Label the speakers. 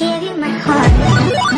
Speaker 1: gave you my heart.